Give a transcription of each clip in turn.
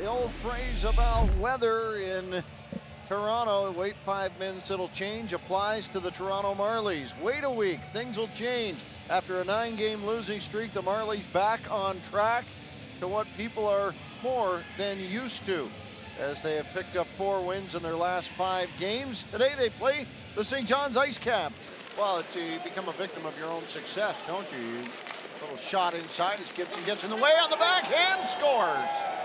The old phrase about weather in Toronto, wait five minutes, it'll change, applies to the Toronto Marlies. Wait a week, things will change. After a nine game losing streak, the Marlies back on track to what people are more than used to as they have picked up four wins in their last five games. Today they play the St. John's IceCap. Well, you become a victim of your own success, don't you? you little shot inside as Gibson gets in the way on the backhand, scores.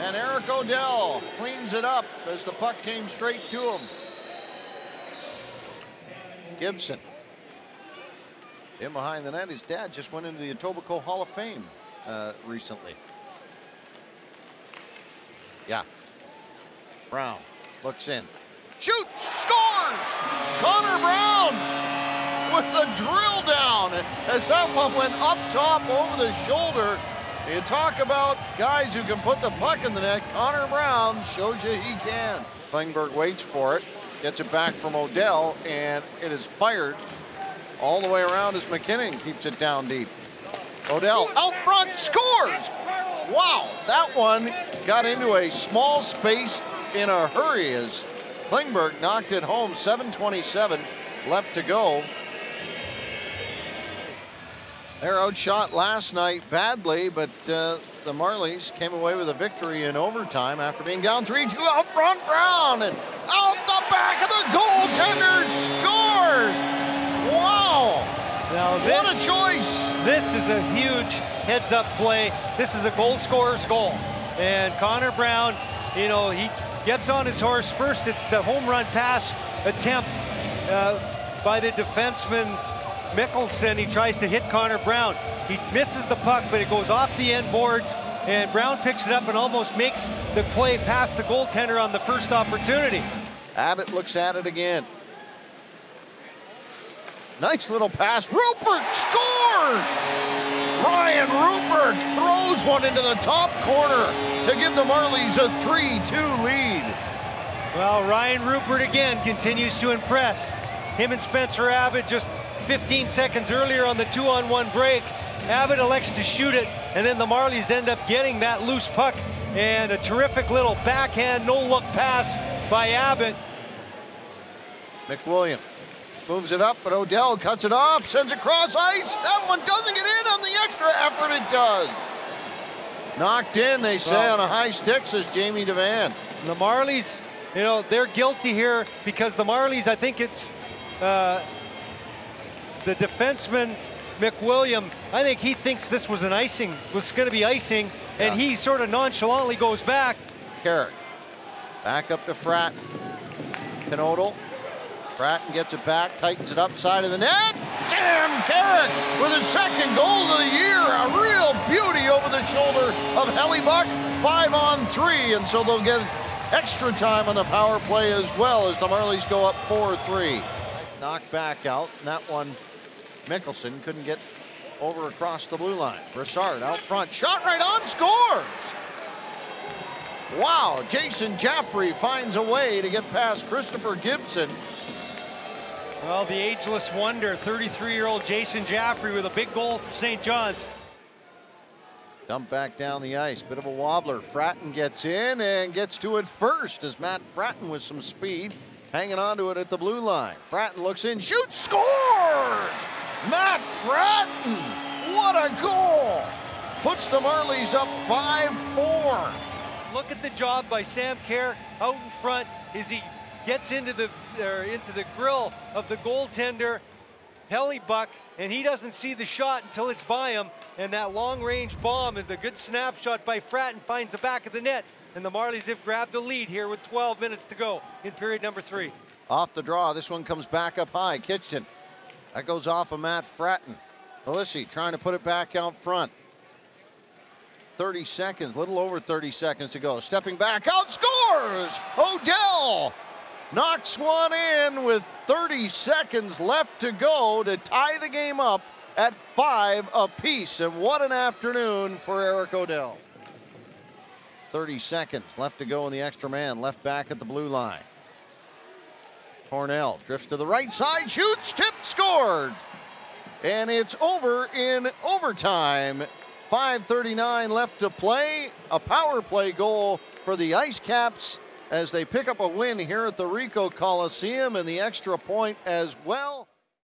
And Eric O'Dell cleans it up as the puck came straight to him. Gibson. In behind the net, his dad just went into the Etobicoke Hall of Fame uh, recently. Yeah. Brown looks in. Shoot! Scores! Connor Brown with the drill down as that one went up top over the shoulder. You talk about guys who can put the puck in the net. Connor Brown shows you he can. Klingberg waits for it, gets it back from O'Dell, and it is fired all the way around as McKinnon keeps it down deep. O'Dell out front scores. Wow, that one got into a small space in a hurry as Klingberg knocked it home. 7.27 left to go. They're outshot last night badly, but uh, the Marlies came away with a victory in overtime after being down 3-2 out front Brown and out the back of the goaltender scores. Wow. Now this, what a choice. This is a huge heads up play. This is a goal scorer's goal. And Connor Brown, you know, he gets on his horse. First, it's the home run pass attempt uh, by the defenseman Mickelson. He tries to hit Connor Brown. He misses the puck, but it goes off the end boards, and Brown picks it up and almost makes the play past the goaltender on the first opportunity. Abbott looks at it again. Nice little pass. Rupert scores! Ryan Rupert throws one into the top corner to give the Marlies a 3-2 lead. Well, Ryan Rupert again continues to impress. Him and Spencer Abbott just 15 seconds earlier on the two-on-one break. Abbott elects to shoot it, and then the Marlies end up getting that loose puck and a terrific little backhand no-look pass by Abbott. MacWilliam moves it up, but O'Dell cuts it off, sends it cross ice. That one doesn't get in on the extra effort. It does. Knocked in, they say, well, on a high stick, says Jamie Devan. The Marlies, you know, they're guilty here because the Marlies, I think it's uh, the defenseman MacWilliam, I think he thinks this was an icing, was going to be icing, yeah. and he sort of nonchalantly goes back. Carrick, back up to Frat. Knodel, Frattin gets it back, tightens it up side of the net. Sam Carrick with his second goal of the year. A real beauty over the shoulder of Hellebuyck. Five on three, and so they'll get extra time on the power play as well as the Marlies go up 4-3. Knocked back out, and that one Mickelson couldn't get over across the blue line. Brassard out front, shot right on, scores! Wow, Jason Jaffray finds a way to get past Christopher Gibson. Well, the ageless wonder, 33-year-old Jason Jaffray with a big goal for St. John's. Dump back down the ice, bit of a wobbler. Frattin gets in and gets to it first as Matt Frattin with some speed, hanging on to it at the blue line. Frattin looks in, shoots, scores! Matt Frattin, what a goal! Puts the Marlies up 5-4. Look at the job by Sam Kerr out in front as he gets into the into the grill of the goaltender, Hellebuyck, and he doesn't see the shot until it's by him. And that long-range bomb and the good snapshot by Frattin finds the back of the net. And the Marlies have grabbed the lead here with 12 minutes to go in period number three. Off the draw, this one comes back up high. Kitchen that goes off of Matt Frattin. Alissi trying to put it back out front. 30 seconds, little over 30 seconds to go. Stepping back out, scores! O'Dell knocks one in with 30 seconds left to go to tie the game up at five apiece. And what an afternoon for Eric O'Dell. 30 seconds left to go in the extra man, left back at the blue line. Cornell drifts to the right side, shoots, tipped, scored. And it's over in overtime. 5.39 left to play. A power play goal for the IceCaps as they pick up a win here at the Ricoh Coliseum and the extra point as well.